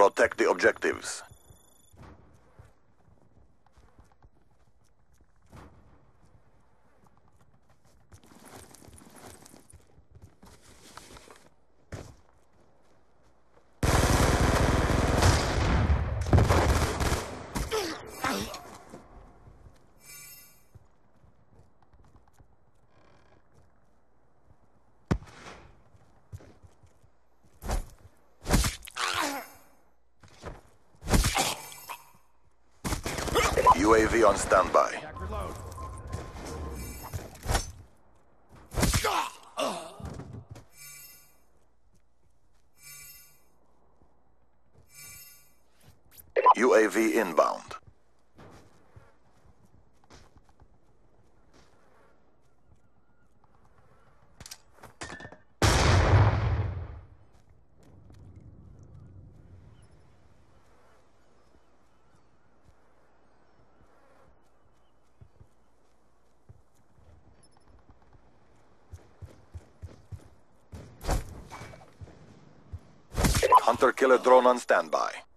Protect the objectives. UAV on standby. UAV inbound. Hunter-killer drone on standby.